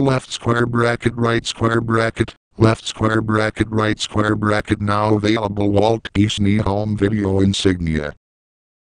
left square bracket right square bracket left square bracket right square bracket. Now available Walt Disney home video insignia.